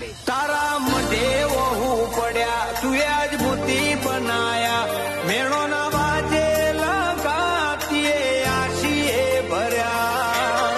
તારા મઢે વહુ પડ્યા તું આજ મૂર્તિ બનાયા. મેળો ના વાજે લગાતીએ આશીએ ભર્યા.